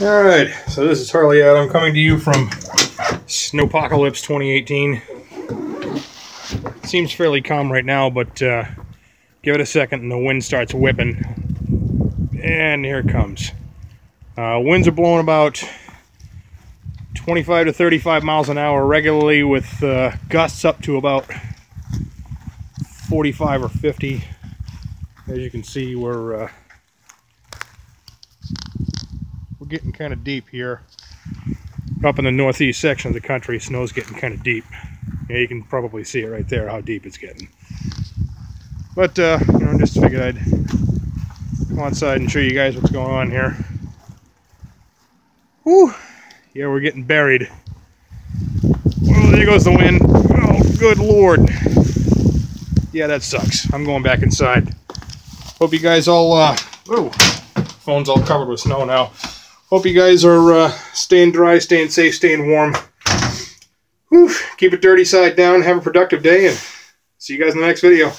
All right, so this is Harley Adam coming to you from Snowpocalypse 2018. Seems fairly calm right now, but uh, give it a second and the wind starts whipping. And here it comes. Uh, winds are blowing about 25 to 35 miles an hour regularly with uh, gusts up to about 45 or 50. As you can see, we're uh, we're getting kind of deep here. Up in the northeast section of the country, snow's getting kind of deep. Yeah, you can probably see it right there, how deep it's getting. But, uh, you know, I just figured I'd come outside and show you guys what's going on here. Whew! Yeah, we're getting buried. Oh, there goes the wind. Oh, good lord. Yeah, that sucks. I'm going back inside. Hope you guys all, uh, oh, phone's all covered with snow now. Hope you guys are uh, staying dry, staying safe, staying warm. Whew. Keep it dirty side down. Have a productive day, and see you guys in the next video.